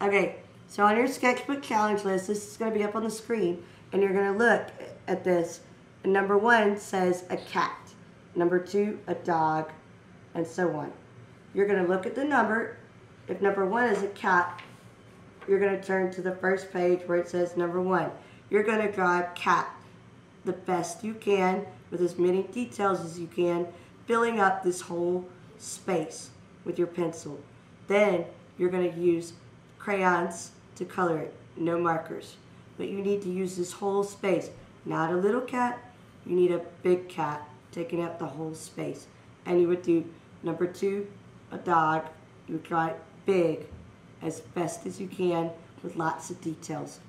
Okay, so on your sketchbook challenge list, this is going to be up on the screen, and you're going to look at this. Number one says a cat, number two, a dog, and so on. You're going to look at the number. If number one is a cat, you're going to turn to the first page where it says number one. You're going to draw a cat the best you can with as many details as you can, filling up this whole space with your pencil. Then you're going to use crayons to color it, no markers. But you need to use this whole space. Not a little cat, you need a big cat taking up the whole space. And you would do number two, a dog. You would draw it big as best as you can with lots of details.